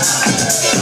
Thank you.